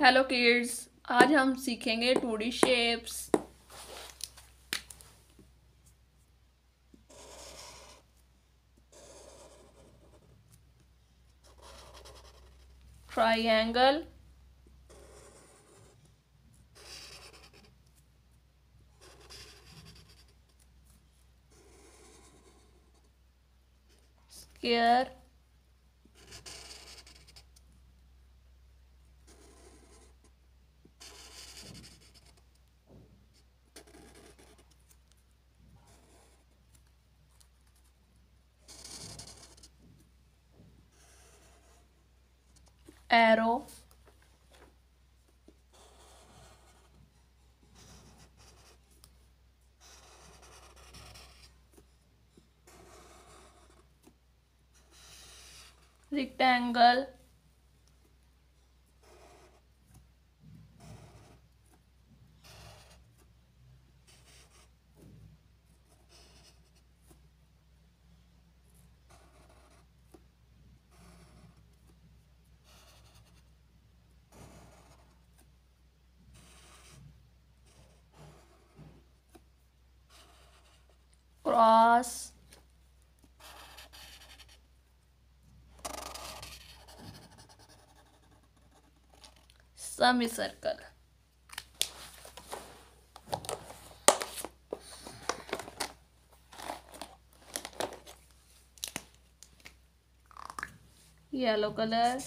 Hello kids आज हम सीखेंगे two D shapes. Triangle square arrow rectangle cross semicircle yellow color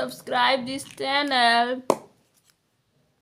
subscribe this channel